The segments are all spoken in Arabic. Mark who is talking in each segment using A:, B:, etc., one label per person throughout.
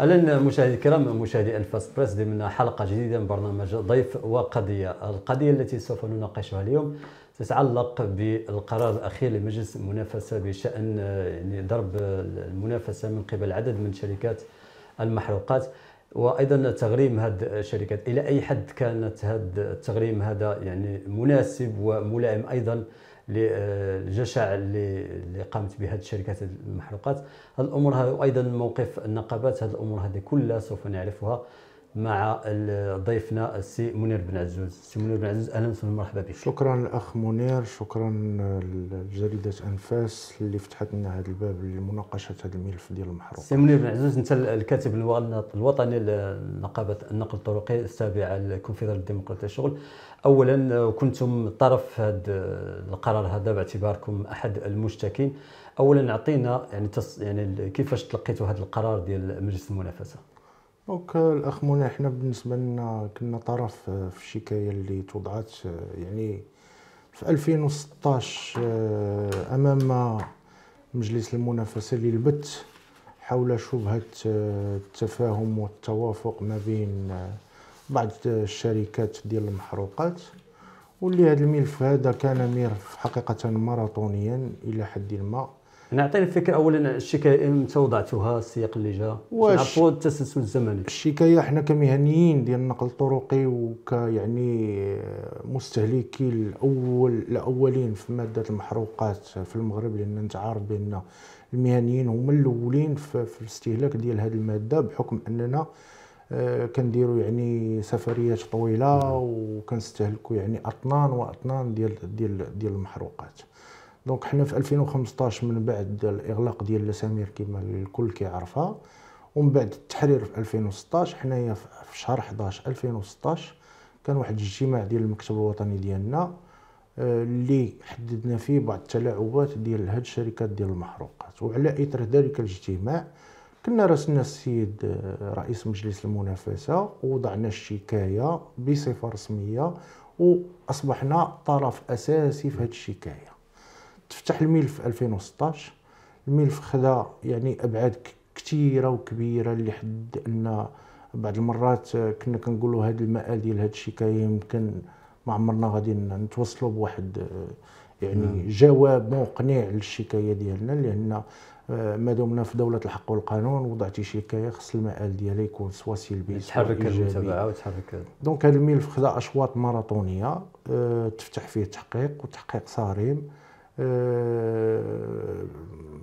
A: أهلا مشاهدي الكرام مشاهدي انفاس بريس ضمن حلقة جديدة من برنامج ضيف وقضية القضية التي سوف نناقشها اليوم. تتعلق بالقرار الأخير لمجلس المنافسة بشأن يعني ضرب المنافسة من قبل عدد من شركات المحروقات وأيضا تغريم هذه الشركات. إلى أي حد كانت هذا التغريم؟ هذا يعني مناسب وملائم أيضا للجشع اللي قامت بهذه الشركات المحروقات. هذه الأمور وأيضا موقف النقابات هذه الأمور هذه كلها سوف نعرفها مع ضيفنا السي منير بن عزوز. السي منير بن عزوز أهلا وسهلا مرحبا بك.
B: شكرا الاخ منير شكرا لجريدة أنفاس اللي فتحت لنا هذا الباب لمناقشة هذا الملف ديال المحروق.
A: سي منير بن عزوز أنت الكاتب الوطني لنقابة النقل الطرقي التابعه للكونفدراليه الديمقراطية الشغل. اولا كنتم طرف هذا القرار هذا باعتباركم أحد المشتكين. اولا اعطينا يعني تص... يعني كيفاش تلقيتوا هذا القرار ديال مجلس المنافسة؟
B: دونك الأخ منى حنا بالنسبة لنا كنا طرف في الشكاية اللي توضعت يعني في 2016 أمام مجلس المنافسة اللي لبت حول شبهة التفاهم والتوافق ما بين بعض الشركات ديال المحروقات واللي هذا الملف هذا كان ملف حقيقة ماراطونيا إلى حد ما.
A: نعطينا فكرة اولا الشكاية إمتى وضعتوها السياق اللي جا نعرفوا التسلسل الزمني
B: الشكاية إحنا كمهنيين ديال النقل الطرقي وك يعني مستهلكي الأول الأولين في مادة المحروقات في المغرب لأن أنت عارف بأن المهنيين هما الأولين في, في الاستهلاك ديال هذه المادة بحكم أننا آه، كنديروا يعني سفريات طويلة وكنستهلكوا يعني أطنان وأطنان ديال ديال ديال المحروقات. دونك حنا في 2015 من بعد الإغلاق ديال لسامير كما الكل كيعرفها ومن بعد التحرير في 2016 حنايا في شهر 11 2016 كان واحد الاجتماع ديال المكتب الوطني ديالنا آه، اللي حددنا فيه بعض التلاعبات ديال هاد الشركات ديال المحروقات. وعلى اثر ذلك الاجتماع كنا راسلنا السيد آه، رئيس مجلس المنافسة ووضعنا الشكاية بصفة رسمية وأصبحنا طرف أساسي في هذه الشكاية. تفتح الملف في 2016 الملف خدا يعني أبعاد كثيرة وكبيرة اللي حد أن بعض المرات آه، كنا كنقولوا هذا المآل ديال هذه الشكاية يمكن ما عمرنا غادي نتوصلوا بواحد آه، يعني نعم. جواب مقنع للشكاية ديالنا لأن آه، ما دمنا في دولة الحق والقانون وضعتي شكايه خص المآل ديالها يكون سوا سلبي
A: تحرك المتابعة وتحرك.
B: دونك هذا الملف خدا أشواط ماراطونية أه تفتح فيه تحقيق وتحقيق صارم.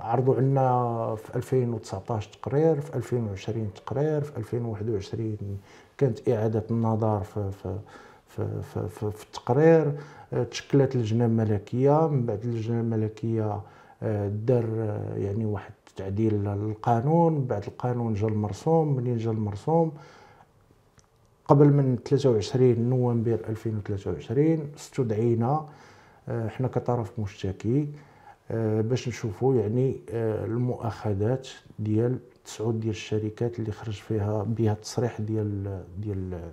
B: عرضوا عندنا في 2019 تقرير في 2020 تقرير في 2021 كانت إعادة النظر في, في في, في, في, في التقرير. أه، تشكلت لجنه ملكيه من بعد اللجنة الملكية دار يعني واحد التعديل للقانون بعد القانون جا المرسوم. منين جا المرسوم؟ قبل من 23 نوفمبر 2023 استدعينا آه، إحنا كطرف مشتكي آه، باش نشوفوا يعني آه، المؤاخذات ديال تسعود ديال الشركات اللي خرج فيها بها التصريح ديال ديال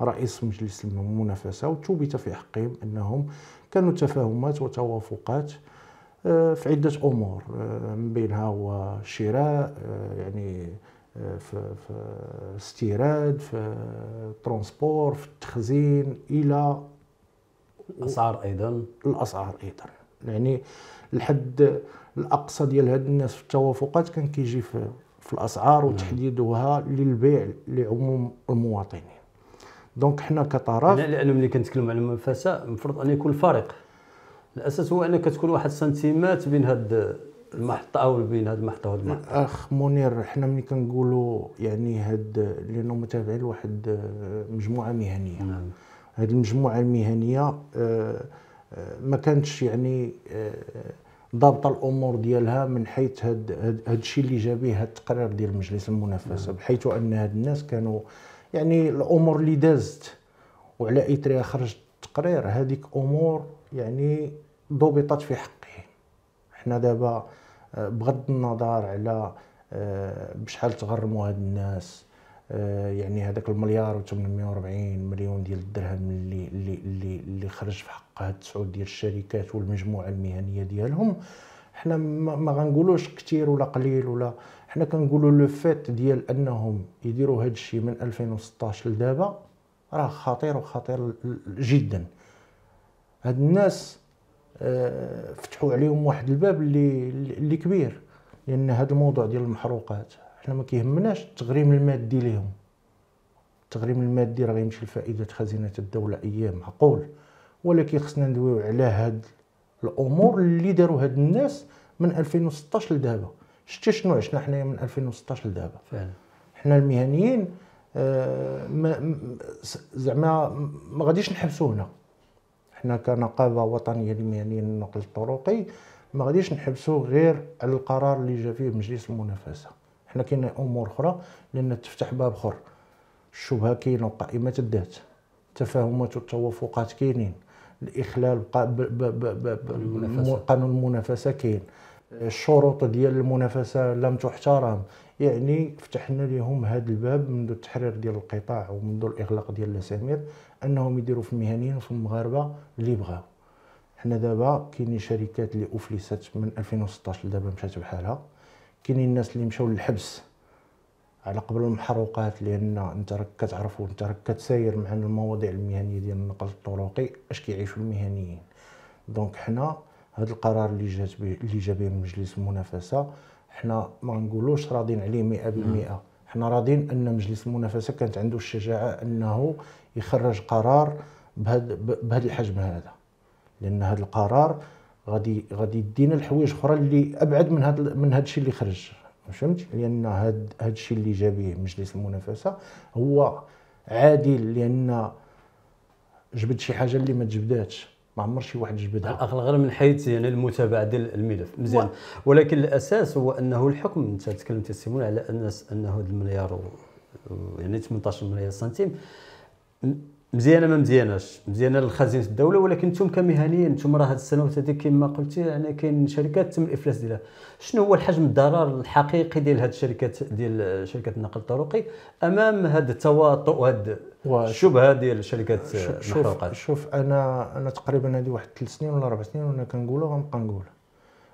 B: رئيس مجلس المنافسة وثبت في حقهم أنهم كانوا تفاهمات وتوافقات آه، في عدة أمور آه، من بينها هو الشراء آه، يعني في في استيراد في ترونسبور في التخزين إلى
A: الأسعار أيضا.
B: الأسعار أيضا. يعني الحد الأقصى ديال هاد الناس في التوافقات كان كيجي في في الأسعار وتحديدها للبيع لعموم المواطنين. donc حنا كطرف
A: لأنه ملي كنتكلم على المنافسة المفروض أن يكون الفارق. الأساس هو أنك تكون واحد السنتيمات بين هاد المحطة أو بين هاد المحطة وهاد المحطة.
B: أخ منير حنا ملي كنقولوا يعني هاد لأنه متابعين لواحد مجموعة مهنية. نعم. هاد المجموعة المهنية آه، آه، ما كانتش يعني آه، ضابطة الأمور ديالها من حيث هاد هاد الشيء اللي جا به هاد التقرير ديال مجلس المنافسة نعم. بحيث أن هاد الناس كانوا يعني الأمور اللي دازت وعلى اثرها خرج التقرير هذيك أمور يعني ضبطت في حقه حنا دابا بغض النظر على بشحال تغرموا هاد الناس يعني هذاك المليار و840 مليون ديال الدرهم اللي اللي اللي اللي خرج في حق هاد تسعود ديال الشركات والمجموعة المهنية ديالهم حنا ما, غنقولوش كثير ولا قليل ولا حنا كنقولوا لو فيت ديال أنهم يديروا هذا الشيء من 2016 لدابا راه خطير وخطير جدا. هاد الناس آه، فتحوا عليهم واحد الباب اللي اللي كبير لأن هذا الموضوع ديال المحروقات. حنا ما كيهمناش التغريم المادي ليهم. التغريم المادي راه غيمشي لفائدة خزينة الدولة أيام معقول. ولكن خصنا ندويو على هاد الأمور اللي داروا هاد الناس من 2016 لدابا. شتي شنو عشنا حنايا من 2016 لدابا؟
A: فعلا.
B: حنا المهنيين آه، زعما ما غاديش نحبسو هنا. حنا كنقابه وطنيه للمهنيين النقل الطرقي ما غاديش نحبسو غير على القرار اللي جا فيه مجلس المنافسة. حنا كاين امور أخرى لأن تفتح باب اخر. الشبهه كاينة وقائمه الذات. التفاهمات والتوافقات كاينين. الاخلال قانون المنافسة. كاين. الشروط ديال المنافسة لم تحترم. يعني فتحنا لهم هذا الباب منذ التحرير ديال القطاع ومنذ الإغلاق ديال الأسامير أنهم يديروا في المهنيين وفي المغاربة اللي بغاو. حنا دابا كاينين شركات اللي أفلست من 2016 لدابا مشات بحالها. كاينين الناس اللي مشاو للحبس على قبل المحروقات لأن أنت راك كتعرفوا انت راك كتساير مع المواضيع المهنية ديال النقل الطرقي أش كيعيشوا المهنيين؟ دونك حنا هذا القرار اللي جات به اللي جا به مجلس المنافسة حنا ما نقولوش راضين عليه 100% حنا راضين أن مجلس المنافسة كانت عنده الشجاعة أنه يخرج قرار بهذا بهذا الحجم هذا. لأن هذا القرار غادي غادي يدينا الحوايج أخرى اللي أبعد من هذا من هذا الشيء اللي خرج. فهمت؟ لأن هذا هذا الشيء اللي جا به مجلس المنافسة هو عادل لأن جبد شي حاجة اللي ما تجبداتش. ما عمر شي واحد جبدها.
A: الآخر غير من حيث يعني المتابعة ديال الملف. مزيان. ولكن الأساس هو أنه الحكم أنت تكلمت سيمون على الناس أنه هذا المليار و... يعني 18 مليار سنتيم. مزيانة ما مزياناش. مزيانة لخزينه الدولة ولكن أنتم كمهنيين أنتم راه هذه السنوات هذه كما قلتي يعني كاين شركات تم الافلاس ديالها. شنو هو الحجم الضرر الحقيقي ديال هذه الشركات ديال شركات النقل الطرقي أمام هذا التواطؤ وهذا الشبهة ديال شركات
B: المحروقات شوف أنا أنا تقريبا هذه واحد ثلاث سنين ولا أربع سنين وأنا كنقولها غنبقى نقولها.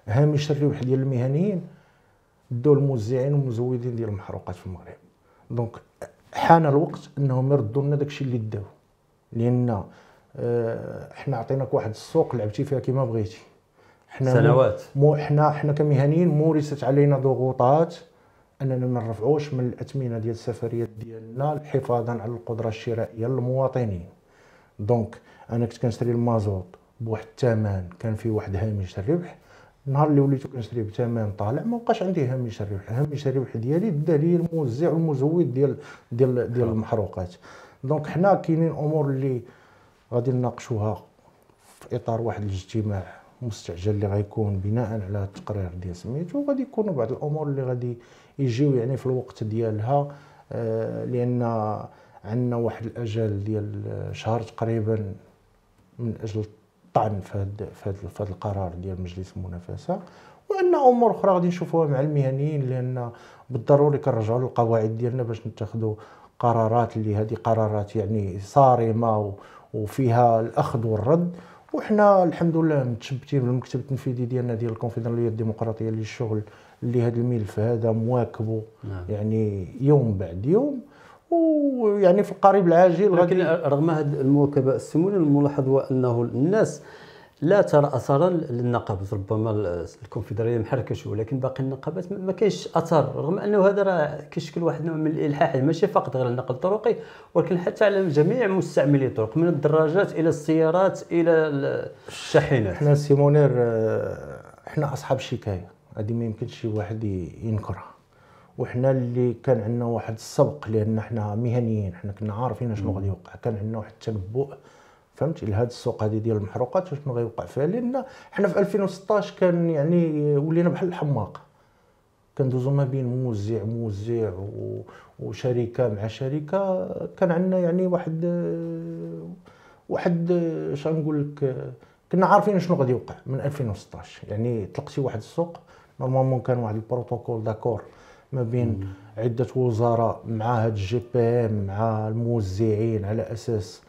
B: هامش الربح ديال المهنيين دو الموزعين والمزودين ديال المحروقات في المغرب. donc حان الوقت إنهم يردوا لنا داكشي اللي داو. لأن آه، حنا عطيناك واحد السوق لعبتي فيها كما بغيتي.
A: حنا سنوات.
B: مو حنا حنا كمهنيين مورست علينا ضغوطات أننا ما نرفعوش من الأثمنة ديال السفريات ديالنا حفاظا على القدرة الشرائية للمواطنين. donc أنا كنت كنشري المازوت بواحد الثمن كان فيه واحد هامش الربح النهار اللي وليت كنشري بثمن طالع ما بقاش عندي هامش الربح هامش الربح ديالي دا لي الموزع والمزود ديال ديال ديال المحروقات. donc حنا كاينين امور اللي غادي نناقشوها في اطار واحد الاجتماع مستعجل اللي غيكون بناء على التقرير ديال سميتو وغادي يكونوا بعض الأمور اللي غادي يجيو يعني في الوقت ديالها. آه لأن عندنا واحد الأجل ديال شهر تقريبا من أجل الطعن في هذا في هذا القرار ديال مجلس المنافسة. وان أمور أخرى غادي نشوفوها مع المهنيين لأن بالضروري كنرجعوا للقواعد ديالنا باش نتخذوا قرارات اللي هذه قرارات يعني صارمة وفيها الأخذ والرد وحنا الحمد لله متشبتين بالمكتب التنفيذي ديالنا ديال الكونفدرالية الديمقراطية للشغل اللي هذا الملف هذا مواكبه نعم. يعني يوم بعد يوم ويعني في القريب العاجل
A: لكن رغم هذه المواكبة السمونه الملاحظ هو أنه الناس لا ترى اثرا للنقابه ربما الكونفدرالية محركه ولكن باقي النقابات ما كاينش أثر رغم أنه هذا راه كيشكل واحد النوع من الإلحاح ماشي فقط غير النقل الطرقي ولكن حتى على جميع مستعملي الطرق من الدراجات إلى السيارات إلى الشاحنات.
B: حنا سيمونير آه، حنا أصحاب شكاية هذه ما يمكنش شي واحد ينكرها. وحنا اللي كان عندنا واحد السبق لأن حنا مهنيين حنا كنا عارفين شنو غادي يوقع كان عندنا واحد التنبؤ فهمتي؟ لهاد السوق هذه ديال المحروقات شنو غيوقع فيها؟ لأن حنا في 2016 كان يعني ولينا بحال الحماق. كندوزو ما بين موزع موزع وشركة مع شركة. كان عندنا يعني واحد واحد اش نقول لك؟ كنا عارفين شنو غادي يوقع من 2016 يعني طلقتي واحد السوق normalement كان واحد ال protocole d'accord ما بين عدة وزراء مع هاد ال GPM مع الموزعين على أساس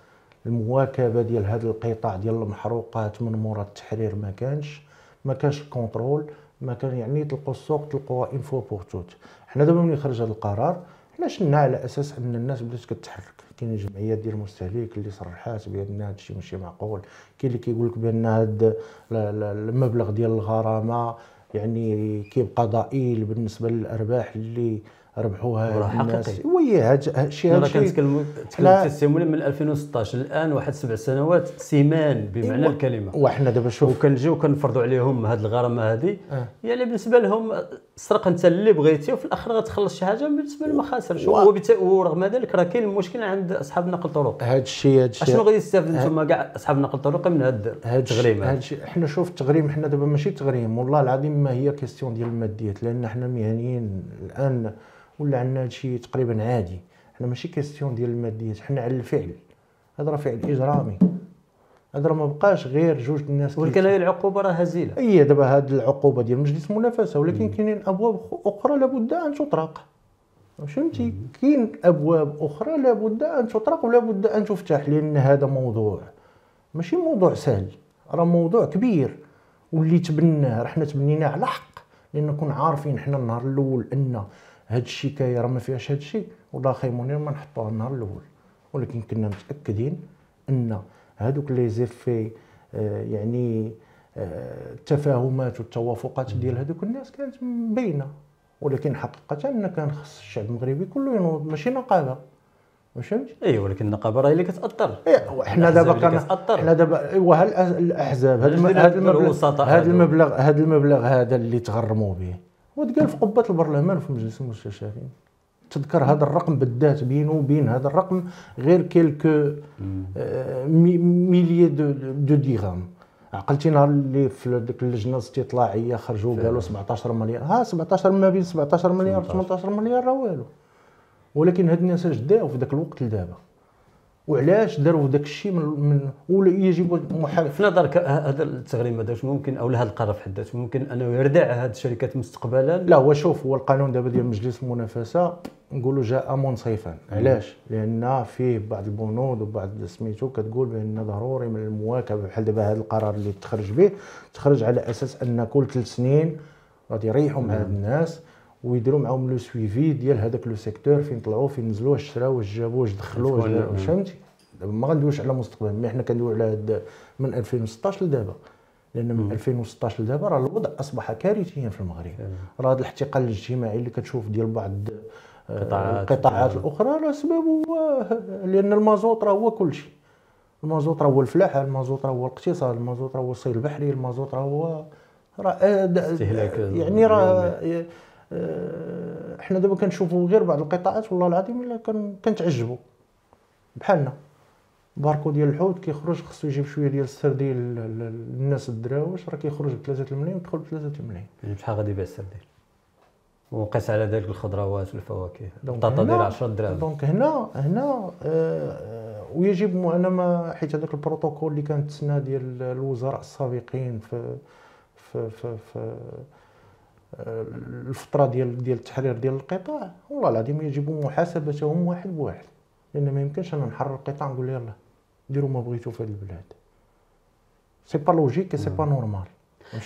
B: المواكبة ديال هذا القطاع ديال المحروقات من مورا التحرير ما كانش ما كانش ال contrôle ما كان يعني تلقوا السوق تلقوا une fois pour toutes حنا دابا ملي خرج هذا القرار حنا شلنا على أساس أن الناس بدات كتحرك؟ كاين جمعيات ديال المستهلك اللي صرحات بأن هذا الشيء ماشي معقول. كاين اللي كيقول لك بان هذا المبلغ ديال الغرامة يعني كيبقى ضئيل بالنسبة للأرباح اللي ربحوها الناس. oui هذا الشيء
A: هذا كنتكلم تكلمت من 2016 الان واحد سبع سنوات سيمان بمعنى إيوه. الكلمة.
B: وحنا دابا شوف.
A: وكنجيو كنفرضوا عليهم هذه الغرامة هذه آه. يعني بالنسبة لهم سرق أنت اللي بغيتي وفي الآخر غتخلص شي حاجة بالنسبة لهم ما خاسرش. و... ورغم ذلك راه كاين المشكل عند أصحاب نقل الطرق
B: هذا الشيء هذا الشيء
A: أشنو غادي يستافد أنتم كاع أصحاب نقل الطرق من هذا التغريم
B: هذا الشيء حنا شوف التغريم حنا دابا ماشي تغريم. والله العظيم ما هي question ديال الماديات لأن حنا مهنيين. الآن ولا عندنا هادشي تقريبا عادي. حنا ماشي question ديال الماديات حنا على الفعل. هذا راه فعل إجرامي. هذا راه ما بقاش غير جوج الناس
A: ولكن هذه العقوبة راه هزيلة.
B: اي دابا هذه العقوبة ديال مجلس المنافسة. ولكن كاينين أبواب أخرى لابد أن تطرق. فهمتي؟ كاين أبواب أخرى لابد أن تطرق ولابد أن تفتح لأن هذا موضوع ماشي موضوع سهل. راه موضوع كبير. واللي تبناه راه حنا تبنيناه على حق. لأن كنا عارفين حنا النهار الأول أن هاد الشكايه راه ما فيهاش هاد الشيء والله خيموني ما نحطوها النهار الأول. ولكن كنا متأكدين أن هادوك لي زيفي آه يعني آه التفاهمات والتوافقات ديال هادوك الناس كانت باينه ولكن حقيقة أن كان خص الشعب المغربي كله ينوض. ماشي نقابة. فهمت
A: اي ولكن النقابة راه اللي
B: كتأثر. حنا دابا كان حنا دابا إيوا الاحزاب هذا المبلغ هذا المبلغ هذا المبلغ هذا اللي تغرموا به وتقال في قبة البرلمان وفي مجلس المستشارين تذكر هذا الرقم بالذات بينه وبين هذا الرقم غير كيلكو milliers de, de dirhams. عقلتي نهار اللي في ديك اللجنة الاستطلاعية خرجوا قالوا 17 مليار. ها 17 ما بين 17 مليار و 18 مليار راه والو. ولكن هاد الناس اش داو في ذاك الوقت لدابا؟ وعلاش داروا داك الشيء من, من ولا يجب
A: محاكمه في نظرك هذا التغريم هذا ممكن أو هذا القرار في حد ذاته ممكن أنه يردع هذه الشركات مستقبلا؟
B: لا هو شوف هو القانون دابا ديال مجلس المنافسة نقولوا جاء منصفا علاش؟ لأن فيه بعض البنود وبعض سميتو كتقول بأن ضروري من المواكبة بحال دابا هذا القرار اللي تخرج به تخرج على أساس أن كل ثلاث سنين غادي يريحوا مع هاد الناس. ويديروا معاهم le suivi ديال هذاك le secteur فين طلعوا فين نزلوا واش شراو واش جابوا واش دخلوا واش فهمتي؟ دابا ما غندويش على مستقبل mais حنا كندويو على هاد من 2016 لدابا. لأن من 2016 لدابا راه الوضع أصبح كارثيا في المغرب. راه هذا الاحتقال الاجتماعي اللي كتشوف ديال بعض القطاعات القطاعات الاخرى راه سببه لأن المازوت راه هو كل شيء المازوت راه هو الفلاحه المازوت راه هو الاقتصاد المازوت راه هو الصيد البحري المازوت راه هو راه يعني راه آه، حنا دابا كنشوفوا غير بعض القطاعات والله العظيم إلا كنتعجبوا بحالنا. باركو ديال الحوت كيخرج خصو يجيب شوية ديال السردين للناس الدراوش راه كيخرج ب 3 الملايين ويدخل ب 3 الملايين.
A: يعني بشحال غادي يبيع السردين وقيس على ذلك الخضروات والفواكه. البطاطا ديال 10 دراهم.
B: دونك هنا هنا آه, آه، ويجب أنا ما حيت هذاك البروتوكول اللي كانت تسنى ديال الوزراء السابقين في في في, في الفترة ديال ديال التحرير ديال القطاع. والله العظيم يجب محاسبتهم واحد بواحد لأن ما يمكنش أنا نحرر القطاع نقول يلاه ديروا ما بغيتو في هذه البلاد. c'est pas logique c'est pas normal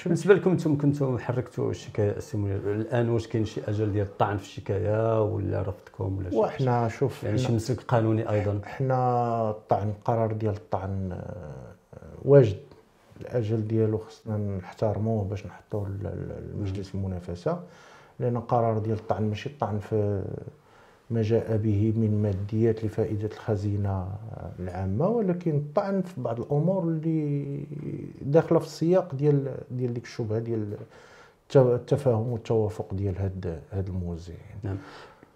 A: بالنسبة لكم أنتم كنتم حركتوا الشكاية الآن واش كاين شي أجل ديال الطعن في الشكاية ولا رفضكم ولا
B: شي وحنا شوف
A: يعني شي مسلك قانوني أيضا.
B: حنا الطعن القرار ديال الطعن آه، واجد. الأجل ديالو خصنا نحترموه باش نحطوه لمجلس المنافسة لأن قرار ديال الطعن ماشي الطعن في ما جاء به من ماديات لفائدة الخزينة العامة ولكن الطعن في بعض الأمور اللي داخلة في السياق ديال ديال ديك الشبهة ديال التفاهم والتوافق ديال هاد هاد الموزعين.
A: نعم.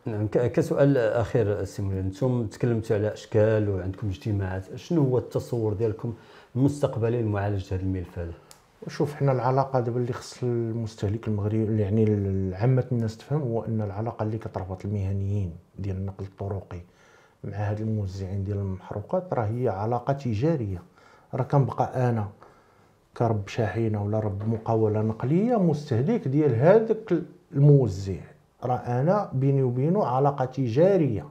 A: نعم كسؤال أخير سي أنتم تكلمتوا على أشكال وعندكم اجتماعات شنو هو التصور ديالكم المستقبلي لمعالجه هذا الملف هذا؟
B: شوف حنا العلاقة دابا اللي خص المستهلك المغربي يعني عامة الناس تفهم هو أن العلاقة اللي كتربط المهنيين ديال النقل الطرقي مع هاد الموزعين ديال المحروقات راه هي علاقة تجارية. راه كنبقى أنا كرب شاحنة ولا رب مقاولة نقلية مستهلك ديال هذاك الموزع. راه أنا بيني وبينه علاقه تجاريه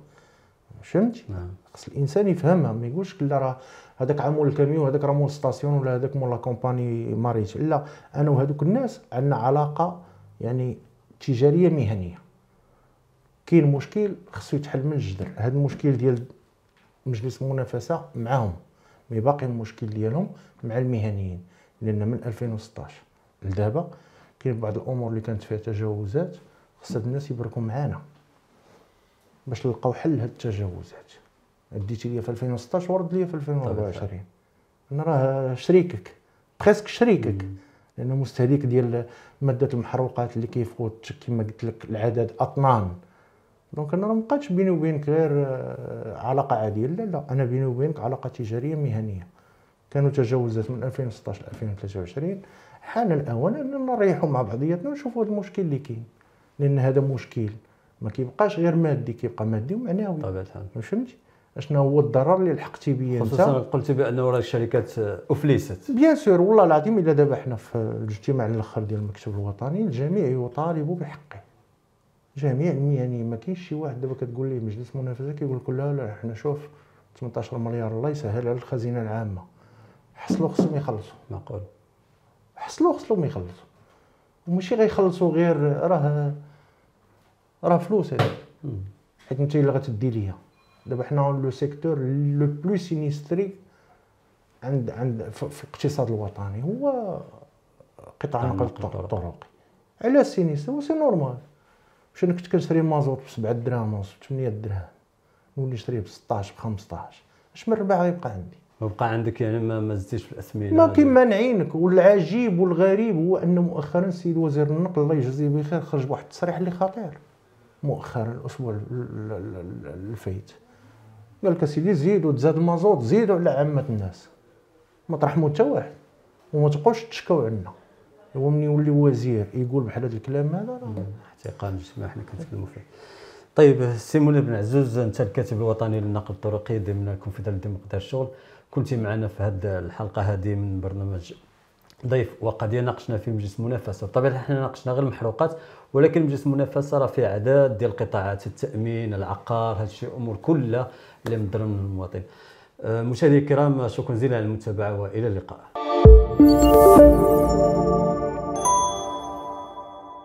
B: فهمتي
A: نعم.
B: خص الإنسان يفهمها ما يقولش لا راه هذاك عا مول الكاميون هذاك راه مول station ولا هذاك مول la compagnie maritime. لا أنا وهذوك الناس عندنا علاقة يعني تجارية مهنية. كاين مشكل خصو يتحل من الجذر هذا المشكل ديال مجلس المنافسة معاهم. مي باقي المشكل ديالهم مع المهنيين. لأن من 2016 لدابا كاين بعض الأمور اللي كانت فيها تجاوزات خص هاد الناس يبركوا معانا باش نلقاو حل لهاد التجاوزات. ديتي ليا في 2016 ورد ليا في 2024 أنا راه شريكك presque شريكك. لأن مستهلك ديال مادة المحروقات اللي كيفوت كما قلت لك العدد أطنان. donc أنا ما بقاتش بيني وبينك غير آه، علاقة عادية. لا لا أنا بيني وبينك علاقة تجارية مهنية. كانوا تجاوزات من 2016 ل 2023 حان الاوان اننا نريحوا مع بعضياتنا ونشوفوا هذا المشكل اللي كاين. لأن هذا مشكل. ما كيبقاش غير مادي كيبقى مادي ومعنوي.
A: بطبيعه الحال.
B: فهمتي اشنا هو الضرر اللي لحقتي بيه أنت؟
A: خصوصا قلت بانه راه الشركات افلست
B: بيان سور والله العظيم إلا دابا حنا في الاجتماع الآخر ديال المكتب الوطني الجميع يطالب بحقه. جميع المهنيين ما كاينش شي واحد دابا كتقول ليه مجلس منافسة كيقول لك لا لا حنا شوف 18 مليار الله يسهل على الخزينة العامة. حصلوا خصهم يخلصوا.
A: معقول
B: حصلوا خصهم يخلصوا. وماشي غيخلصوا غير راه راه فلوس هذيك
A: مم.
B: حيت انت اللي غتدي ليا. دابا حنا le secteur le plus sinistré عند عند في الاقتصاد الوطني. هو قطاع
A: الطرقي.
B: الطرقي على sinistre هو c'est normal. واش أنا كنت كنشري مازوت ب 7 دراهم ونص ب 8 دراهم نولي نشريه ب 16 ب 15 اش من ربح غيبقى عندي؟
A: وبقى عندك يعني ما ما زدتيش في الأثمنة
B: ما كاين مانعينك والعجيب والغريب هو ان مؤخرا السيد وزير النقل الله يجزيه بخير خرج بواحد التصريح اللي خطير. مؤخرا الأسبوع ال- ال- ال- ال- الفايت. قال لك أسيدي زيدوا تزاد المازوت زيدوا على عامة الناس. ما ترحموا حتى واحد. وما تبقوش تشكاو عنا هو من يولي وزير يقول بحال هذا الكلام هذا راه.
A: احتقان الاجتماع حنا كنتكلموا فيه. طيب سي بن عزوز أنت الكاتب الوطني للنقل الطرقي ضمن الكونفدراليه الديمقراطيه الشغل. كنت معنا في هذه الحلقة هذه من برنامج ضيف وقضيه ناقشنا في مجلس المنافسه بطبيعة الحال ناقشنا غير المحروقات ولكن مجلس المنافسه راه فيه عدد ديال القطاعات التأمين العقار هذه الشيء أمور كلها اللي من المواطن. آه، مشاهدينا الكرام شكرا جزيلا على المتابعة وإلى اللقاء.